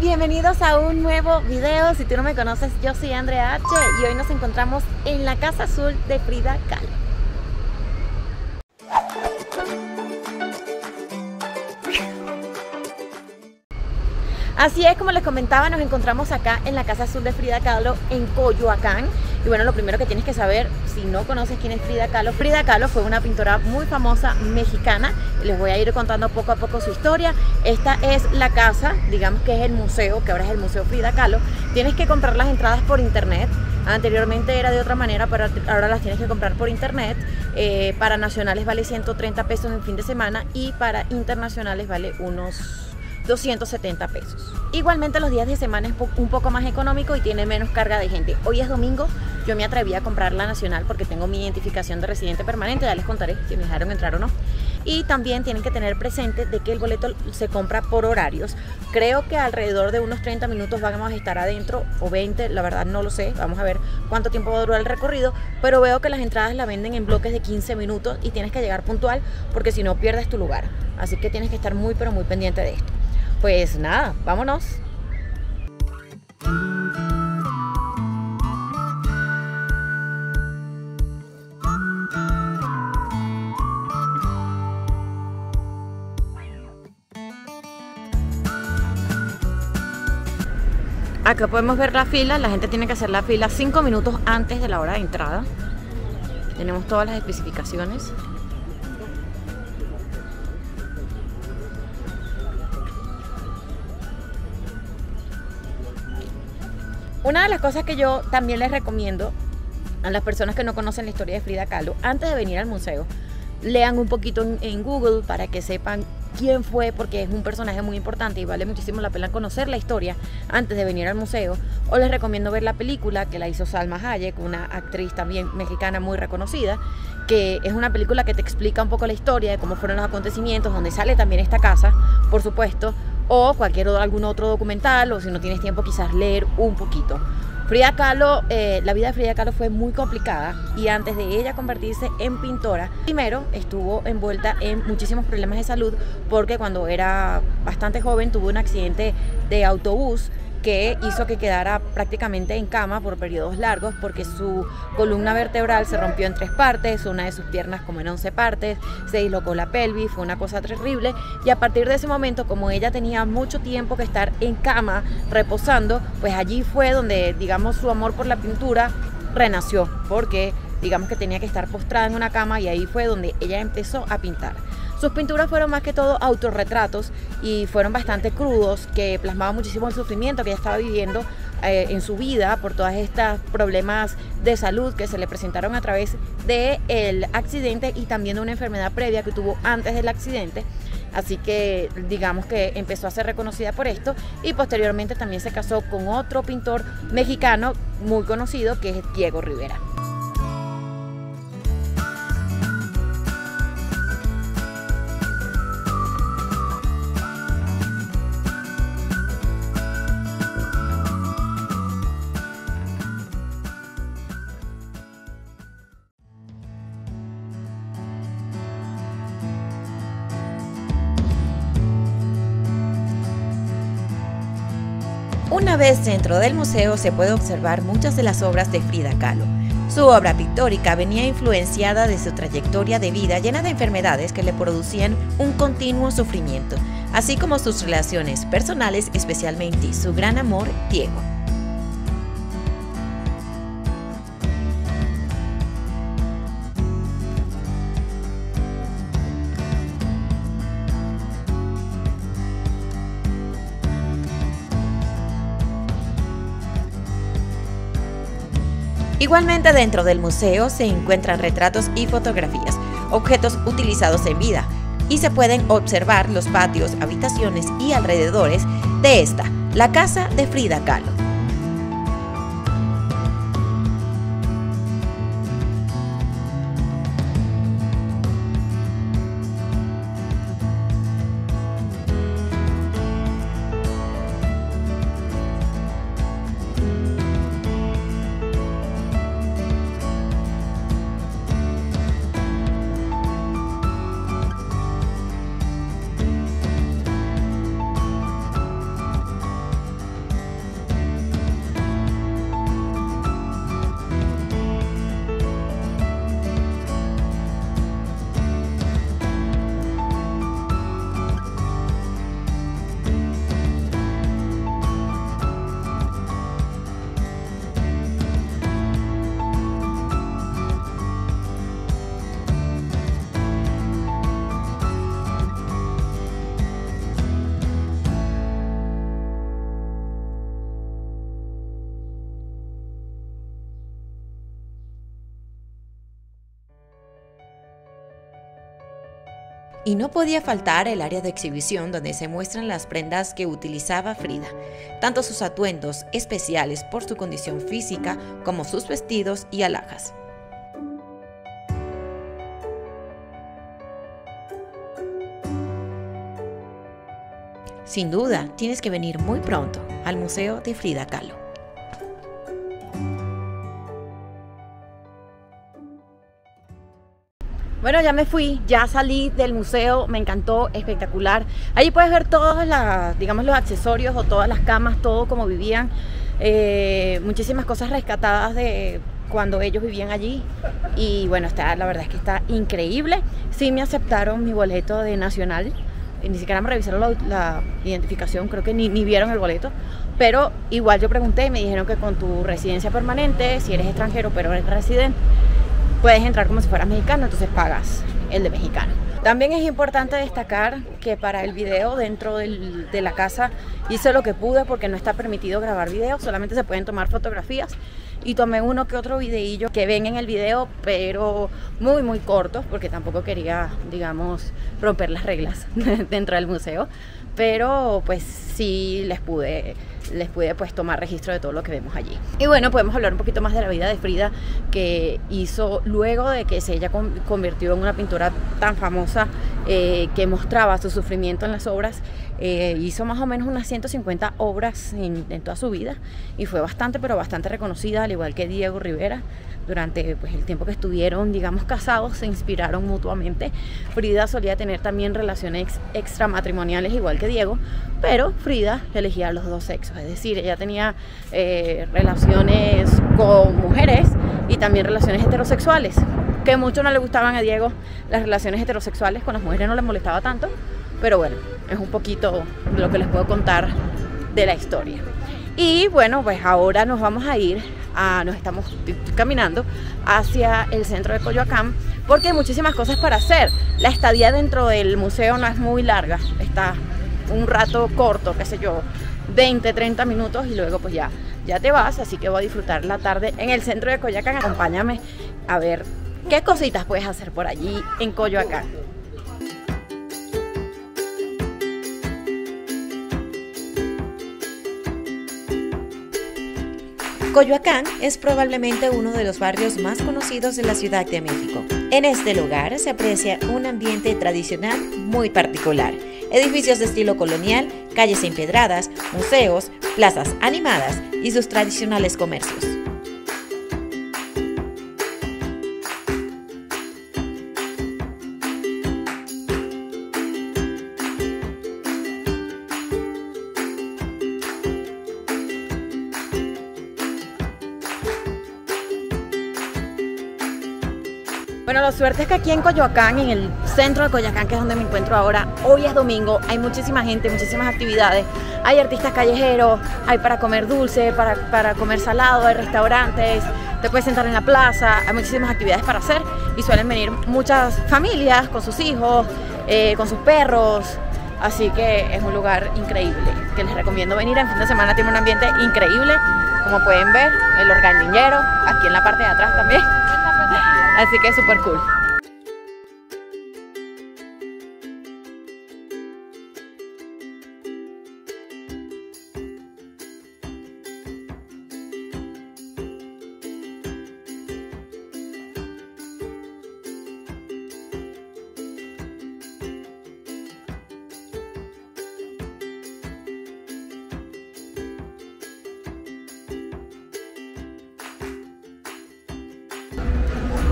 Bienvenidos a un nuevo video. Si tú no me conoces, yo soy Andrea H y hoy nos encontramos en la Casa Azul de Frida Kahlo. Así es, como les comentaba, nos encontramos acá en la Casa Azul de Frida Kahlo en Coyoacán. Y bueno, lo primero que tienes que saber, si no conoces quién es Frida Kahlo, Frida Kahlo fue una pintora muy famosa mexicana. Les voy a ir contando poco a poco su historia. Esta es la casa, digamos que es el museo, que ahora es el Museo Frida Kahlo. Tienes que comprar las entradas por internet. Anteriormente era de otra manera, pero ahora las tienes que comprar por internet. Eh, para nacionales vale 130 pesos en fin de semana y para internacionales vale unos 270 pesos. Igualmente los días de semana es un poco más económico y tiene menos carga de gente. Hoy es domingo, yo me atreví a comprar la nacional porque tengo mi identificación de residente permanente, ya les contaré si me dejaron entrar o no. Y también tienen que tener presente de que el boleto se compra por horarios. Creo que alrededor de unos 30 minutos vamos a estar adentro o 20, la verdad no lo sé, vamos a ver cuánto tiempo va a durar el recorrido, pero veo que las entradas la venden en bloques de 15 minutos y tienes que llegar puntual porque si no pierdes tu lugar. Así que tienes que estar muy pero muy pendiente de esto. Pues nada, vámonos. Acá podemos ver la fila, la gente tiene que hacer la fila 5 minutos antes de la hora de entrada. Tenemos todas las especificaciones. Una de las cosas que yo también les recomiendo a las personas que no conocen la historia de Frida Kahlo, antes de venir al museo, lean un poquito en, Google para que sepan quién fue, porque es un personaje muy importante y vale muchísimo la pena conocer la historia antes de venir al museo. O les recomiendo ver la película que la hizo Salma Hayek, una actriz también mexicana muy reconocida, que es una película que te explica un poco la historia de cómo fueron los acontecimientos, donde sale también esta casa, por supuesto, o cualquier algún otro documental o si no tienes tiempo quizás leer un poquito. Frida Kahlo, eh, la vida de Frida Kahlo fue muy complicada y antes de ella convertirse en pintora, primero estuvo envuelta en muchísimos problemas de salud porque cuando era bastante joven tuvo un accidente de autobús que hizo que quedara prácticamente en cama por periodos largos porque su columna vertebral se rompió en tres partes, una de sus piernas como en once partes, se dislocó la pelvis, fue una cosa terrible y a partir de ese momento como ella tenía mucho tiempo que estar en cama reposando, pues allí fue donde digamos su amor por la pintura renació porque digamos que tenía que estar postrada en una cama y ahí fue donde ella empezó a pintar. Sus pinturas fueron más que todo autorretratos y fueron bastante crudos, que plasmaban muchísimo el sufrimiento que ella estaba viviendo eh, en su vida por todos estos problemas de salud que se le presentaron a través del accidente y también de una enfermedad previa que tuvo antes del accidente. Así que digamos que empezó a ser reconocida por esto y posteriormente también se casó con otro pintor mexicano muy conocido que es Diego Rivera. Vez dentro del museo se puede observar muchas de las obras de Frida Kahlo. Su obra pictórica venía influenciada de su trayectoria de vida llena de enfermedades que le producían un continuo sufrimiento, así como sus relaciones personales, especialmente su gran amor, Diego. Igualmente dentro del museo se encuentran retratos y fotografías, objetos utilizados en vida, y se pueden observar los patios, habitaciones y alrededores de esta, la casa de Frida Kahlo. Y no podía faltar el área de exhibición donde se muestran las prendas que utilizaba Frida, tanto sus atuendos especiales por su condición física como sus vestidos y alhajas. Sin duda, tienes que venir muy pronto al Museo de Frida Kahlo. Bueno, ya me fui, ya salí del museo, me encantó, espectacular. Allí puedes ver todos las, digamos, los accesorios o todas las camas, todo como vivían. Eh, muchísimas cosas rescatadas de cuando ellos vivían allí. Y bueno, está, la verdad es que está increíble. Sí me aceptaron mi boleto de nacional. ni siquiera me revisaron la, identificación, creo que ni, ni vieron el boleto. Pero igual yo pregunté y me dijeron que con tu residencia permanente, si eres extranjero pero eres residente, puedes entrar como si fueras mexicano, entonces pagas el de mexicano. También es importante destacar que para el video dentro de la casa hice lo que pude porque no está permitido grabar videos, solamente se pueden tomar fotografías y tomé uno que otro videillo que ven en el video, pero muy muy cortos porque tampoco quería, digamos, romper las reglas dentro del museo, pero pues sí les pude les pude pues tomar registro de todo lo que vemos allí. Y bueno, podemos hablar un poquito más de la vida de Frida que hizo luego de que se ella convirtió en una pintura tan famosa eh, que mostraba su sufrimiento en las obras. Eh, hizo más o menos unas 150 obras en, en toda su vida y fue bastante, pero bastante reconocida, al igual que Diego Rivera durante pues, el tiempo que estuvieron, digamos, casados, se inspiraron mutuamente. Frida solía tener también relaciones extramatrimoniales igual que Diego, pero Frida elegía los dos sexos, es decir, ella tenía eh, relaciones con mujeres y también relaciones heterosexuales, que mucho no le gustaban a Diego las relaciones heterosexuales, con las mujeres no le molestaba tanto, pero bueno, es un poquito lo que les puedo contar de la historia. Y bueno, pues ahora nos vamos a ir nos estamos caminando hacia el centro de Coyoacán porque hay muchísimas cosas para hacer. La estadía dentro del museo no es muy larga, está un rato corto, qué sé yo, 20, 30 minutos y luego pues ya, ya te vas, así que voy a disfrutar la tarde en el centro de Coyoacán. Acompáñame a ver qué cositas puedes hacer por allí en Coyoacán. Coyoacán es probablemente uno de los barrios más conocidos de la Ciudad de México. En este lugar se aprecia un ambiente tradicional muy particular. Edificios de estilo colonial, calles empedradas, museos, plazas animadas y sus tradicionales comercios. Bueno, la suerte es que aquí en Coyoacán, en el centro de Coyoacán, que es donde me encuentro ahora, hoy es domingo, hay muchísima gente, muchísimas actividades. Hay artistas callejeros, hay para comer dulce, para, comer salado, hay restaurantes, te puedes sentar en la plaza, hay muchísimas actividades para hacer y suelen venir muchas familias con sus hijos, eh, con sus perros. Así que es un lugar increíble, que les recomiendo venir. En fin de semana tiene un ambiente increíble, como pueden ver, el organillero, aquí en la parte de atrás también. Así que es súper cool.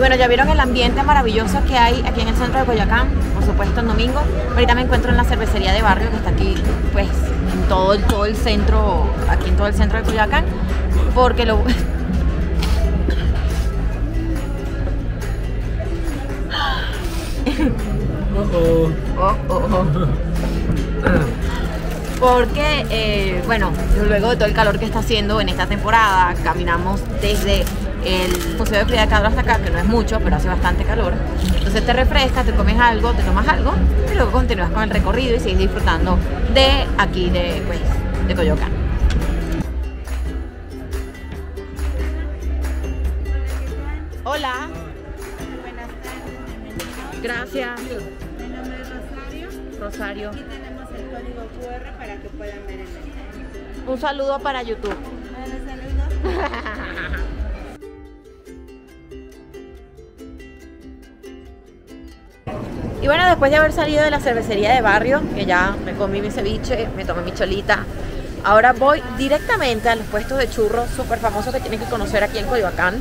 Bueno, ya vieron el ambiente maravilloso que hay aquí en el centro de Coyoacán, por supuesto en domingo. Ahorita me encuentro en la cervecería de barrio que está aquí, pues, en todo el, todo el centro, aquí en todo el centro de Coyoacán, porque lo... Porque, eh, bueno, luego de todo el calor que está haciendo en esta temporada, caminamos desde el Museo de Frida Kahlo hasta acá, que no es mucho, pero hace bastante calor. Entonces te refrescas, te comes algo, te tomas algo y luego continúas con el recorrido y sigues disfrutando de aquí, de, pues, de Coyoacán. Hola. Buenas tardes. Gracias. Mi nombre es Rosario. Aquí tenemos el código QR para que puedan ver el menú. Un saludo para YouTube. Bueno, saludos. Y bueno, después de haber salido de la cervecería de barrio, que ya me comí mi ceviche, me tomé mi cholita, ahora voy directamente a los puestos de churros súper famosos que tienen que conocer aquí en Coyoacán.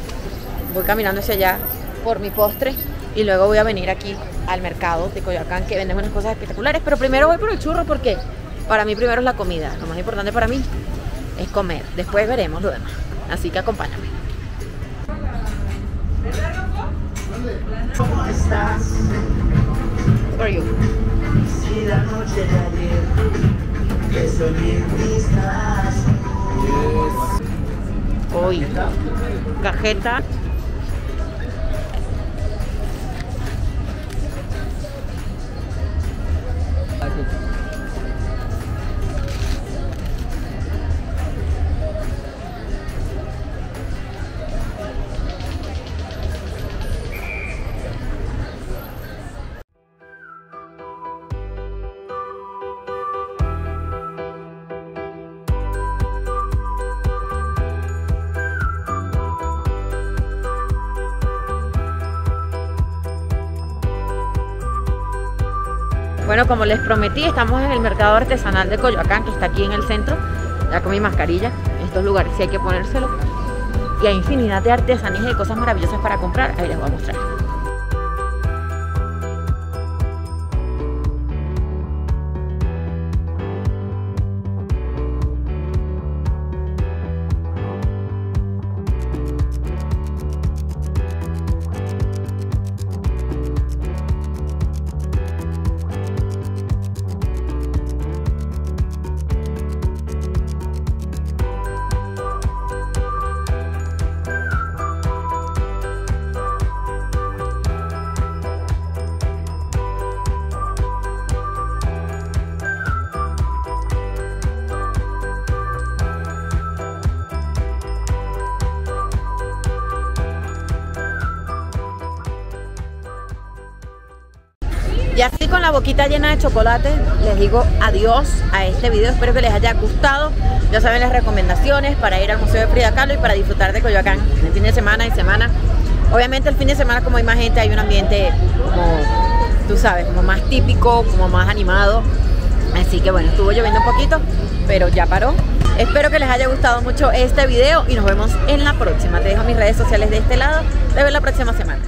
Voy caminando hacia allá por mi postre y luego voy a venir aquí al mercado de Coyoacán que venden unas cosas espectaculares. Pero primero voy por el churro porque para mí primero es la comida. Lo más importante para mí es comer. Después veremos lo demás. Así que acompáñame. ¿Cómo estás? You. Vistas Hoy, cajeta. Bueno, como les prometí, estamos en el mercado artesanal de Coyoacán, que está aquí en el centro. Ya con mi mascarilla. En estos lugares sí hay que ponérselo. Y hay infinidad de artesanías y de cosas maravillosas para comprar. Ahí les voy a mostrar. Boquita llena de chocolate, les digo adiós a este video. Espero que les haya gustado. Ya saben las recomendaciones para ir al Museo de Frida Kahlo y para disfrutar de Coyoacán el fin de semana y semana. Obviamente el fin de semana como hay más gente, hay un ambiente como, tú sabes, como más típico, como más animado. Así que bueno, estuvo lloviendo un poquito, pero ya paró. Espero que les haya gustado mucho este video y nos vemos en la próxima. Te dejo mis redes sociales de este lado. Te veo la próxima semana.